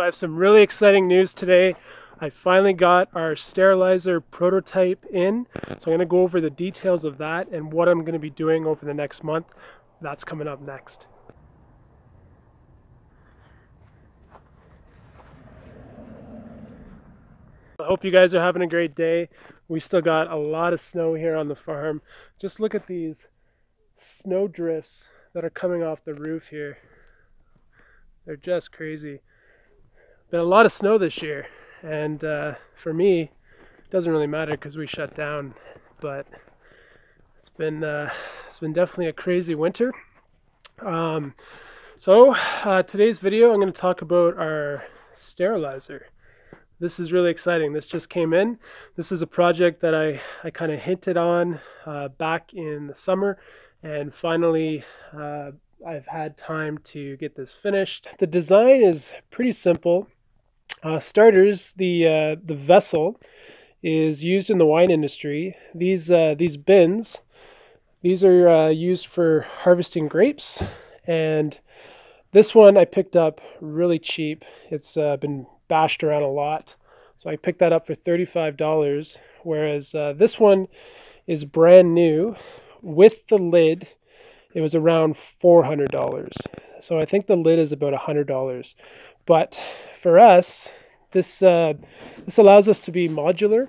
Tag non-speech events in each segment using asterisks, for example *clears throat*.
I have some really exciting news today. I finally got our sterilizer prototype in. So I'm going to go over the details of that and what I'm going to be doing over the next month. That's coming up next. I hope you guys are having a great day. We still got a lot of snow here on the farm. Just look at these snow drifts that are coming off the roof here. They're just crazy been a lot of snow this year, and uh, for me, it doesn't really matter because we shut down. But it's been uh, it's been definitely a crazy winter. Um, so uh, today's video, I'm going to talk about our sterilizer. This is really exciting. This just came in. This is a project that I, I kind of hinted on uh, back in the summer and finally uh, I've had time to get this finished. The design is pretty simple. Uh, starters, the uh, the vessel is used in the wine industry. These uh, these bins, these are uh, used for harvesting grapes, and this one I picked up really cheap. It's uh, been bashed around a lot, so I picked that up for thirty five dollars. Whereas uh, this one is brand new with the lid. It was around four hundred dollars. So I think the lid is about a hundred dollars. But for us, this uh, this allows us to be modular.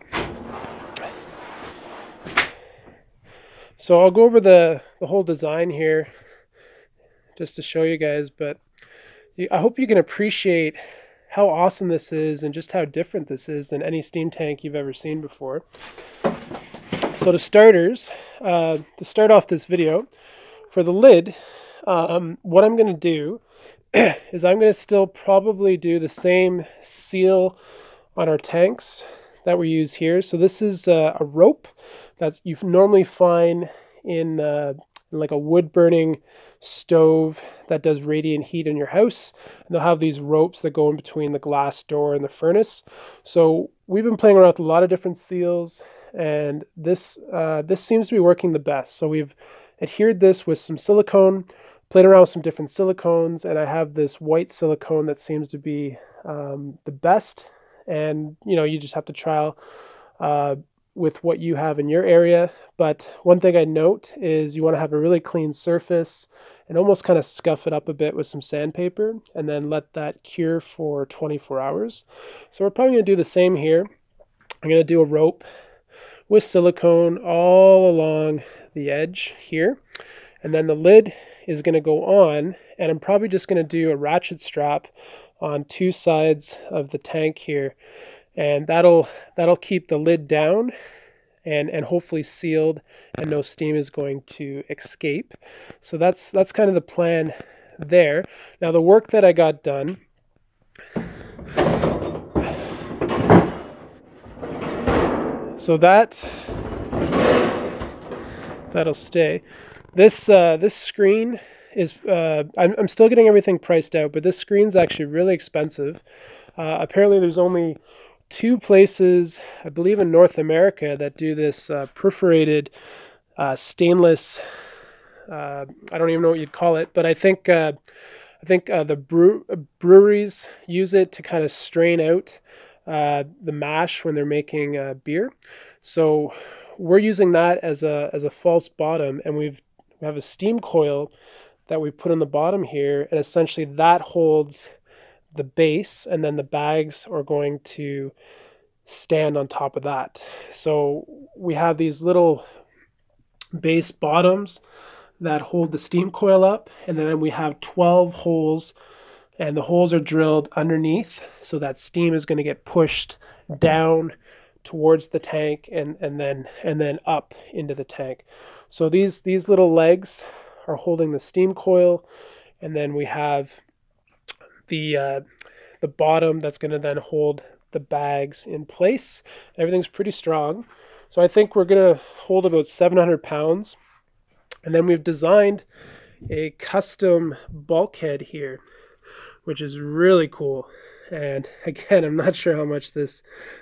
So I'll go over the, the whole design here just to show you guys, but I hope you can appreciate how awesome this is and just how different this is than any steam tank you've ever seen before. So to starters, uh, to start off this video, for the lid, um, what I'm going to do *clears throat* is I'm going to still probably do the same seal on our tanks that we use here. So this is uh, a rope that you normally find in, uh, like a wood burning stove that does radiant heat in your house. And they'll have these ropes that go in between the glass door and the furnace. So we've been playing around with a lot of different seals and this uh, this seems to be working the best. So we've adhered this with some silicone played around with some different silicones and I have this white silicone that seems to be um, the best. And you know you just have to trial uh, with what you have in your area. But one thing I note is you want to have a really clean surface and almost kind of scuff it up a bit with some sandpaper and then let that cure for 24 hours. So we're probably going to do the same here. I'm going to do a rope with silicone all along the edge here. And then the lid is going to go on and I'm probably just going to do a ratchet strap on two sides of the tank here and that'll that'll keep the lid down and and hopefully sealed and no steam is going to escape. So that's that's kind of the plan there. Now the work that I got done so that that'll stay this uh, this screen is uh, I'm, I'm still getting everything priced out, but this screen's actually really expensive. Uh, apparently, there's only two places, I believe, in North America that do this uh, perforated uh, stainless. Uh, I don't even know what you'd call it, but I think uh, I think the brew- breweries use it to kind of strain out the mash when they're making beer. So we're using that as a as a false bottom, and we've we have a steam coil that we put on the bottom here, and essentially that holds the base, and then the bags are going to stand on top of that. So we have these little base bottoms that hold the steam coil up, and then we have 12 holes, and the holes are drilled underneath, so that steam is going to get pushed down towards the tank and, and then and then up into the tank. So these these little legs are holding the steam coil, and then we have the uh, the bottom that's going to then hold the bags in place. Everything's pretty strong. So I think we're going to hold about 700 pounds. And then we've designed a custom bulkhead here, which is really cool. And again, I'm not sure how much this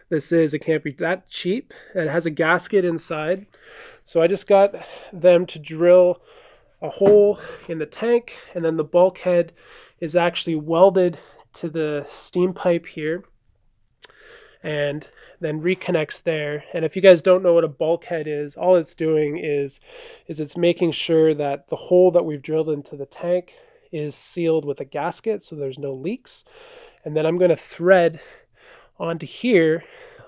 this is. It can't be that cheap. And it has a gasket inside. So I just got them to drill a hole in the tank and then the bulkhead is actually welded to the steam pipe here and then reconnects there. And if you guys don't know what a bulkhead is, all it's doing is, is it's making sure that the hole that we've drilled into the tank is sealed with a gasket so there's no leaks. And then I'm going to thread onto here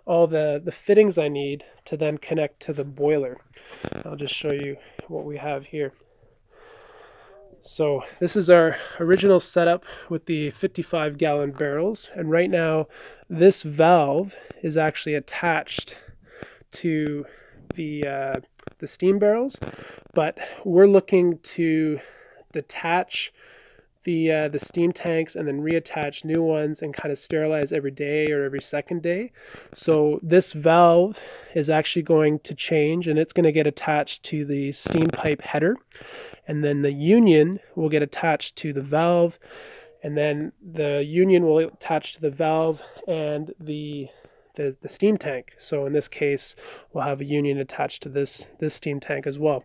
all the, the fittings I need to then connect to the boiler. I'll just show you what we have here. So this is our original setup with the 55 gallon barrels. And right now this valve is actually attached to the, uh, the steam barrels, but we're looking to detach the uh, the steam tanks and then reattach new ones and kind of sterilize every day or every second day. So this valve is actually going to change and it's going to get attached to the steam pipe header and then the union will get attached to the valve and then the union will attach to the valve and the the, the steam tank. So in this case, we'll have a union attached to this this steam tank as well.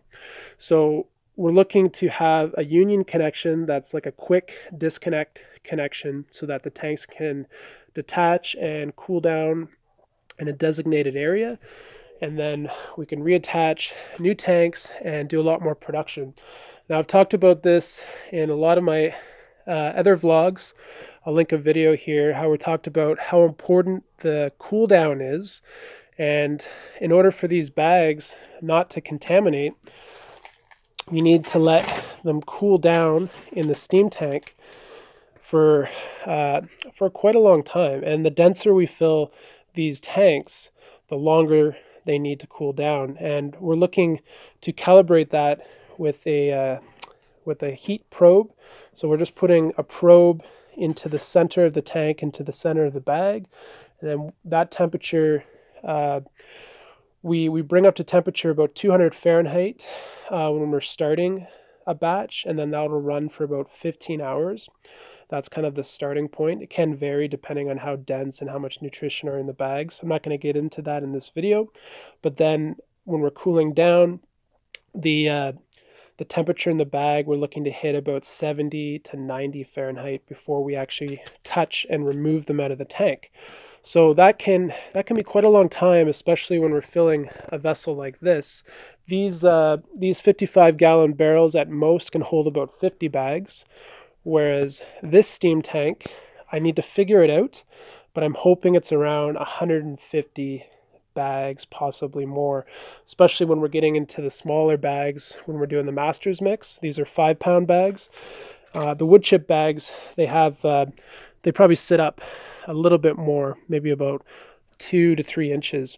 So we're looking to have a union connection that's like a quick disconnect connection so that the tanks can detach and cool down in a designated area. And then we can reattach new tanks and do a lot more production. Now, I've talked about this in a lot of my uh, other vlogs. I'll link a video here how we talked about how important the cool down is. And in order for these bags not to contaminate, you need to let them cool down in the steam tank for uh, for quite a long time. And the denser we fill these tanks, the longer they need to cool down. And we're looking to calibrate that with a uh, with a heat probe. So we're just putting a probe into the center of the tank, into the center of the bag, and then that temperature. Uh, we, we bring up to temperature about 200 Fahrenheit uh, when we're starting a batch, and then that'll run for about 15 hours. That's kind of the starting point. It can vary depending on how dense and how much nutrition are in the bags. I'm not going to get into that in this video, but then when we're cooling down, the uh, the temperature in the bag we're looking to hit about 70 to 90 Fahrenheit before we actually touch and remove them out of the tank. So that can that can be quite a long time, especially when we're filling a vessel like this. These uh, these 55 gallon barrels at most can hold about 50 bags, whereas this steam tank, I need to figure it out, but I'm hoping it's around 150 bags, possibly more, especially when we're getting into the smaller bags when we're doing the master's mix. These are five pound bags. Uh, the wood chip bags, they have, uh, they probably sit up a little bit more, maybe about two to three inches.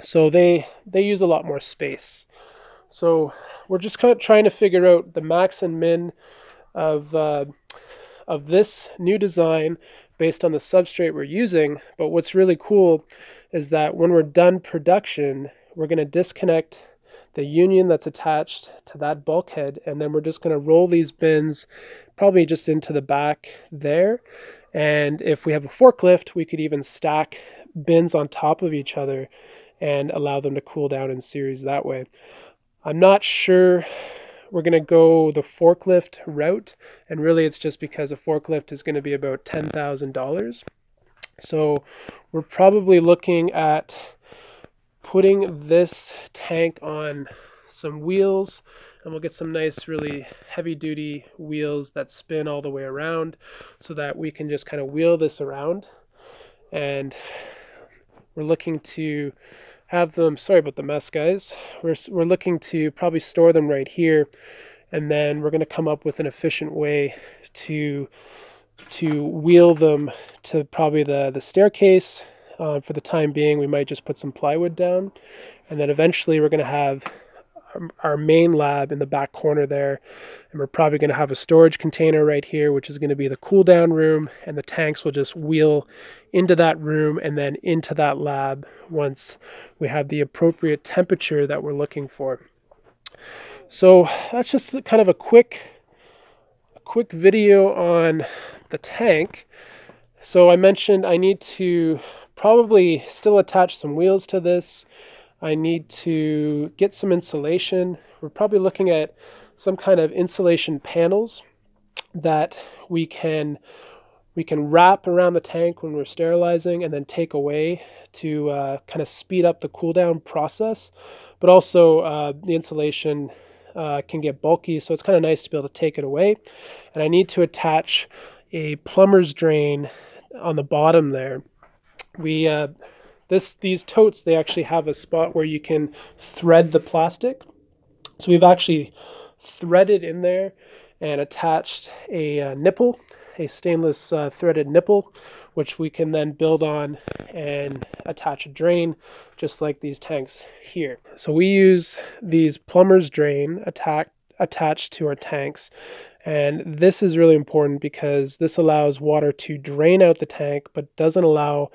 So they they use a lot more space. So we're just kind of trying to figure out the max and min of uh, of this new design based on the substrate we're using. But what's really cool is that when we're done production, we're going to disconnect the union that's attached to that bulkhead, and then we're just going to roll these bins probably just into the back there. And if we have a forklift, we could even stack bins on top of each other and allow them to cool down in series that way. I'm not sure we're going to go the forklift route, and really it's just because a forklift is going to be about $10,000. So we're probably looking at putting this tank on some wheels and we'll get some nice really heavy duty wheels that spin all the way around so that we can just kind of wheel this around. And we're looking to have them sorry about the mess guys. We're, we're looking to probably store them right here. And then we're going to come up with an efficient way to to wheel them to probably the the staircase. Uh, for the time being we might just put some plywood down. And then eventually we're going to have our main lab in the back corner there. And we're probably going to have a storage container right here, which is going to be the cool down room. And the tanks will just wheel into that room and then into that lab once we have the appropriate temperature that we're looking for. So that's just kind of a quick, a quick video on the tank. So I mentioned I need to probably still attach some wheels to this. I need to get some insulation. We're probably looking at some kind of insulation panels that we can we can wrap around the tank when we're sterilizing and then take away to uh, kind of speed up the cool down process. But also uh, the insulation uh, can get bulky, so it's kind of nice to be able to take it away. And I need to attach a plumber's drain on the bottom there. We uh, this these totes they actually have a spot where you can thread the plastic. So we've actually threaded in there and attached a uh, nipple, a stainless uh, threaded nipple, which we can then build on and attach a drain just like these tanks here. So we use these plumber's drain attack, attached to our tanks and this is really important because this allows water to drain out the tank but doesn't allow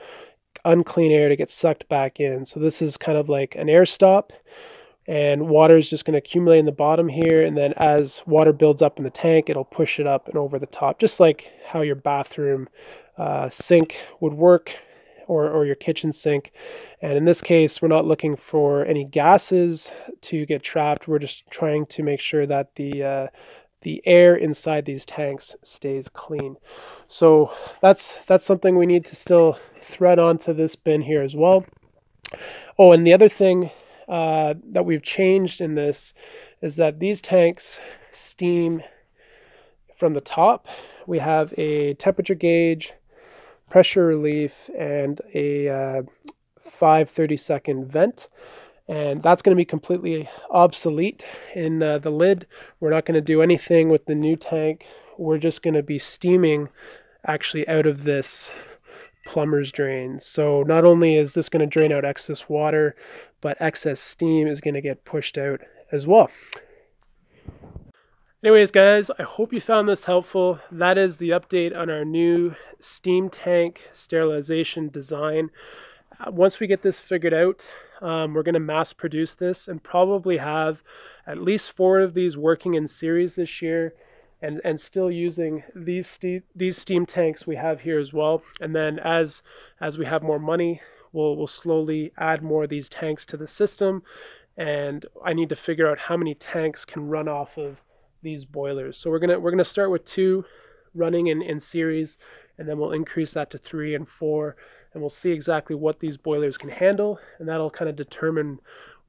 unclean air to get sucked back in. So this is kind of like an air stop and water is just going to accumulate in the bottom here and then as water builds up in the tank it'll push it up and over the top just like how your bathroom uh, sink would work or, or your kitchen sink and in this case we're not looking for any gases to get trapped we're just trying to make sure that the uh, the air inside these tanks stays clean so that's that's something we need to still thread onto this bin here as well oh and the other thing uh, that we've changed in this is that these tanks steam from the top. We have a temperature gauge, pressure relief, and a uh, 530 second vent. And that's going to be completely obsolete in uh, the lid. We're not going to do anything with the new tank. We're just going to be steaming actually out of this plumber's drain. So not only is this going to drain out excess water, but excess steam is going to get pushed out as well. Anyways, guys, I hope you found this helpful. That is the update on our new steam tank sterilization design. Uh, once we get this figured out, um, we're going to mass produce this and probably have at least four of these working in series this year and and still using these steam these steam tanks we have here as well. And then as as we have more money, we'll we'll slowly add more of these tanks to the system. And I need to figure out how many tanks can run off of these boilers. So we're gonna we're gonna start with two running in, in series and then we'll increase that to three and four and we'll see exactly what these boilers can handle and that'll kind of determine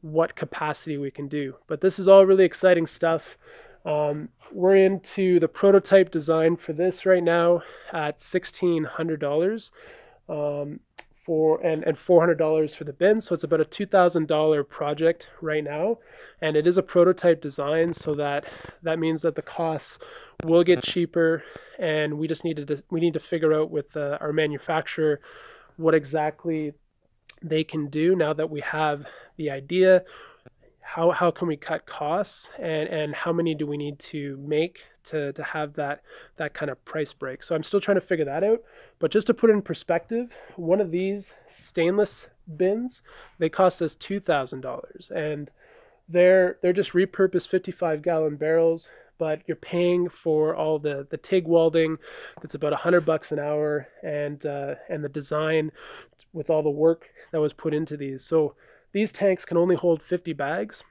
what capacity we can do. But this is all really exciting stuff. Um, we're into the prototype design for this right now at $1,600 um, for and, and $400 for the bin. So it's about a $2,000 project right now. And it is a prototype design so that that means that the costs will get cheaper and we just need to we need to figure out with uh, our manufacturer what exactly they can do now that we have the idea. How how can we cut costs and and how many do we need to make to to have that that kind of price break? So i'm still trying to figure that out. But just to put it in perspective one of these stainless bins they cost us $2000 and they're they're just repurposed 55 gallon barrels but you're paying for all the the TIG welding that's about a 100 bucks an hour and uh, and the design with all the work that was put into these so these tanks can only hold 50 bags,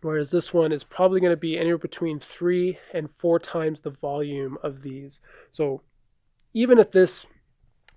whereas this one is probably going to be anywhere between three and four times the volume of these. So even if this,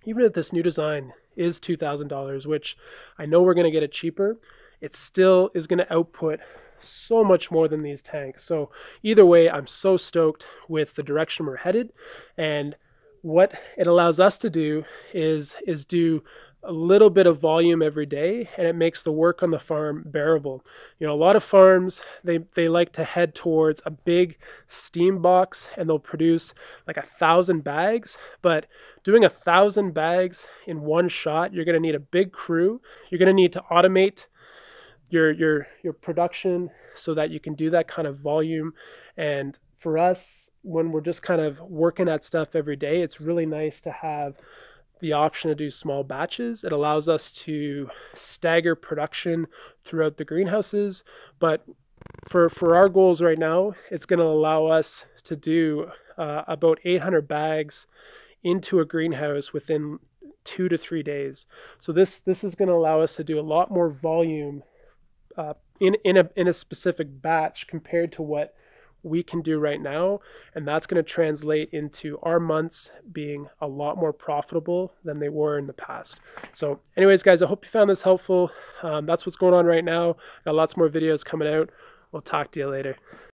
even if this new design is $2,000, which I know we're going to get it cheaper, it still is going to output so much more than these tanks. So either way, I'm so stoked with the direction we're headed and what it allows us to do is is do a little bit of volume every day and it makes the work on the farm bearable. You know, a lot of farms they they like to head towards a big steam box and they'll produce like a thousand bags, but doing a thousand bags in one shot, you're gonna need a big crew. You're gonna need to automate your your your production so that you can do that kind of volume. And for us, when we're just kind of working at stuff every day, it's really nice to have the option to do small batches. It allows us to stagger production throughout the greenhouses, but for for our goals right now, it's going to allow us to do uh, about 800 bags into a greenhouse within two to three days. So this this is going to allow us to do a lot more volume uh, in in a in a specific batch compared to what we can do right now. And that's going to translate into our months being a lot more profitable than they were in the past. So, anyways, guys, I hope you found this helpful. Um, that's what's going on right now. Got lots more videos coming out. We'll talk to you later.